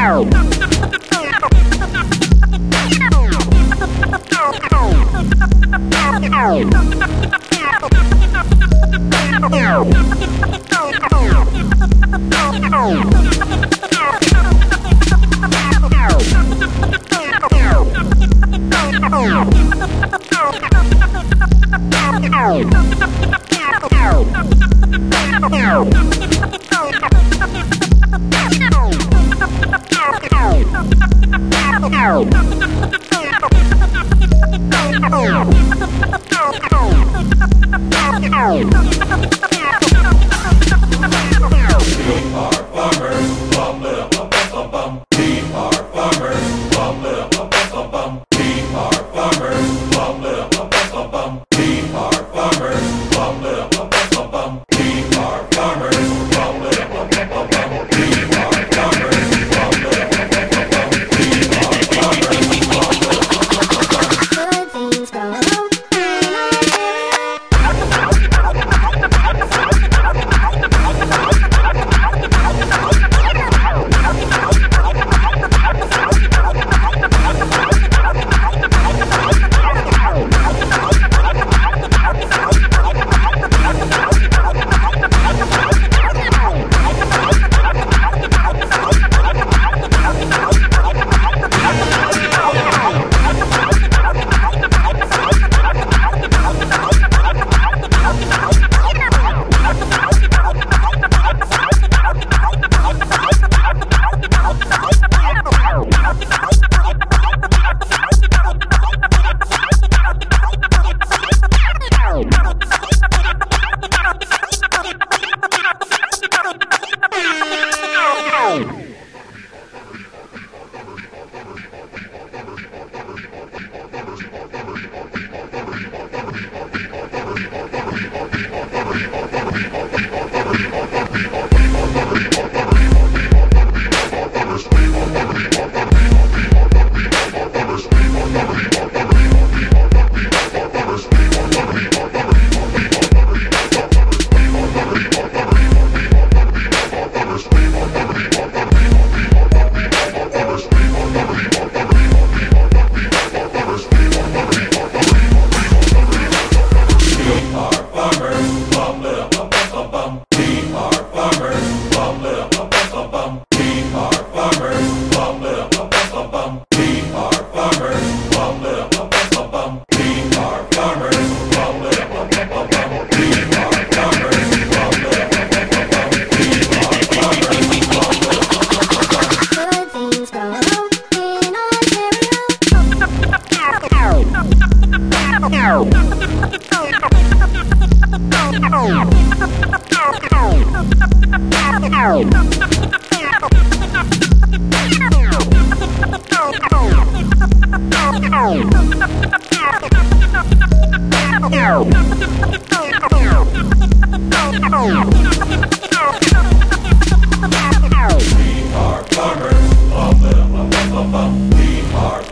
Ow! Ow! We are plumbers. We are